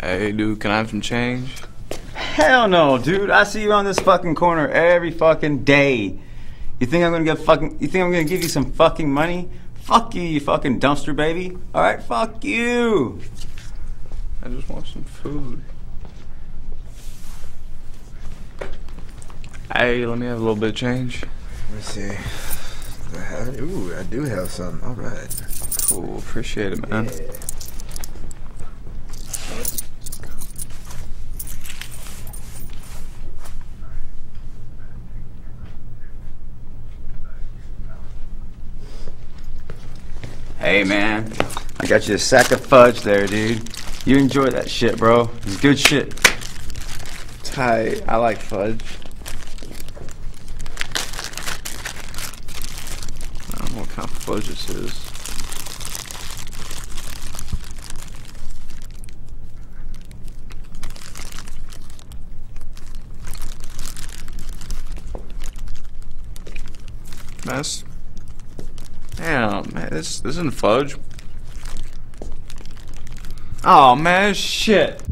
Hey, dude, can I have some change? Hell no, dude. I see you on this fucking corner every fucking day. You think I'm gonna get fucking? You think I'm gonna give you some fucking money? Fuck you, you fucking dumpster baby. All right, fuck you. I just want some food. Hey, let me have a little bit of change. Let me see. Do I have it? Ooh, I do have some. All right. Cool, appreciate it, man. Hey man, I got you a sack of fudge there, dude. You enjoy that shit, bro. It's good shit. Tight. I like fudge. I don't know what kind of fudge this is. That's Damn, man, this this isn't fudge. Oh man, shit.